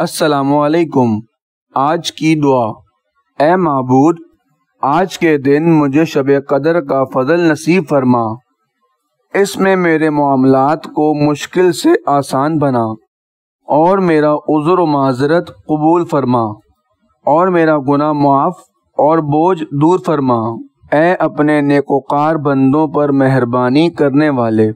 असलकुम आज की दुआ। ए महबूद आज के दिन मुझे शब कदर का फजल नसीब फरमा। इसमें मेरे मामलात को मुश्किल से आसान बना और मेरा उज़र माजरत कबूल फरमा और मेरा गुना मुआफ़ और बोझ दूर फरमा। ए अपने नेकोकार बंदों पर मेहरबानी करने वाले।